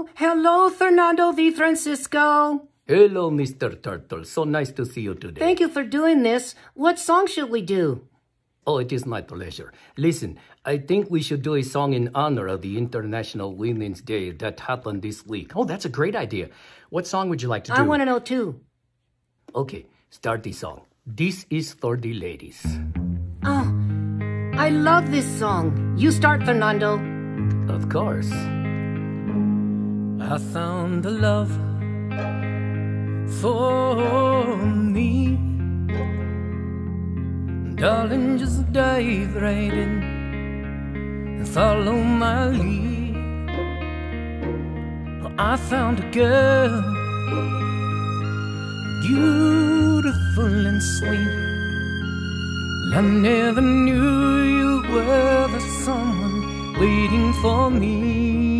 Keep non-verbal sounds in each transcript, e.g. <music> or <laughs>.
Hello, hello, Fernando V. Francisco. Hello, Mr. Turtle. So nice to see you today. Thank you for doing this. What song should we do? Oh, it is my pleasure. Listen, I think we should do a song in honor of the International Women's Day that happened this week. Oh, that's a great idea. What song would you like to do? I want to know too. Okay, start the song. This is for the ladies. Oh, I love this song. You start, Fernando. Of course. I found the love for me. Darling, just dive right in and follow my lead. I found a girl, beautiful and sweet. I never knew you were the someone waiting for me.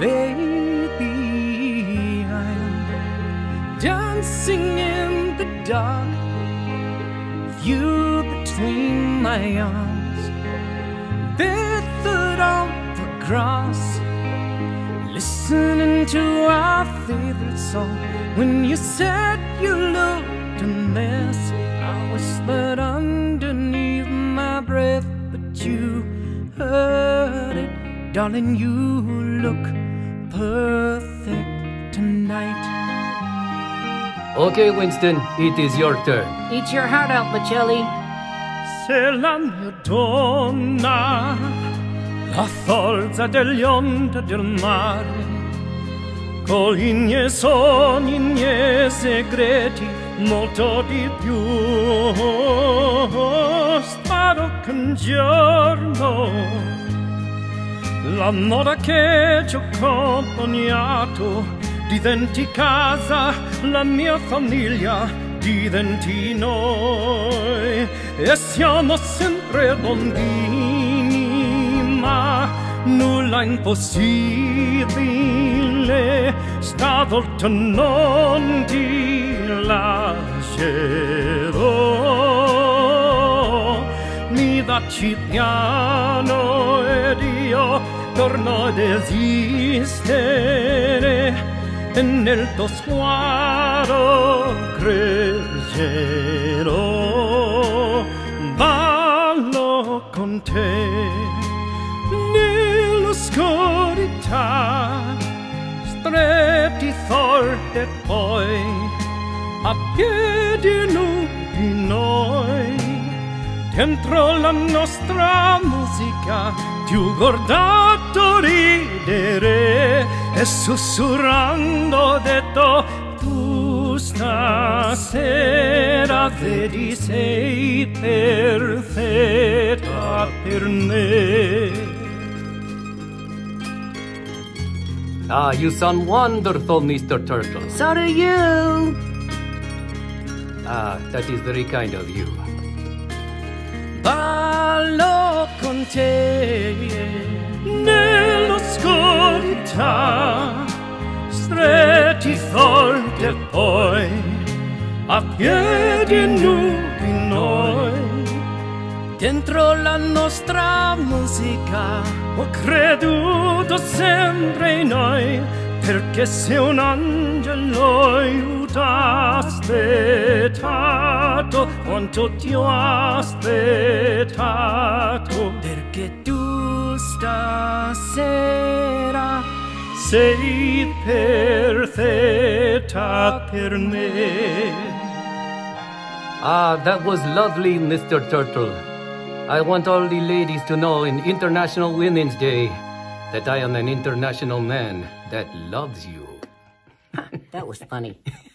Baby, I'm dancing in the dark you between my arms, barefoot on the grass, listening to our favorite song. When you said darling. You look perfect tonight. Okay, Winston, it is your turn. Eat your heart out, Bocelli. Se la mia donna, la forza degli onde del mare, con i miei sogni, i miei segreti, molto di più. Spero che un giorno l'amore che ci ho accompagnato diventi casa, la mia famiglia diventi noi e siamo sempre bambini, ma nulla è impossibile, stavolta non ti lascerò. Mi baci piano ed io torno ad esistere nel tuo sguardo crescerò. Ballo con te nell'oscurità, stretti forte poi a piedi nudi noi. Dentro la nostra musica ti ho guardato ridere e sussurrando detto tu stasera vedi sei perfetta per me. Ah, you sound wonderful, Mr. Turtle. So do you. Ah, that is very kind of you. Ballo con te nell'oscurità, stretti forte poi, a piedi nudi noi. Dentro la nostra musica ho creduto sempre in noi, perché sei un angelo io aspettato, quanto ti ho aspettato, perché tu stasera sei perfetta per me. Ah, that was lovely, Mr. Turtle. I want all the ladies to know in International Women's Day that I am an international man that loves you. That was funny. <laughs>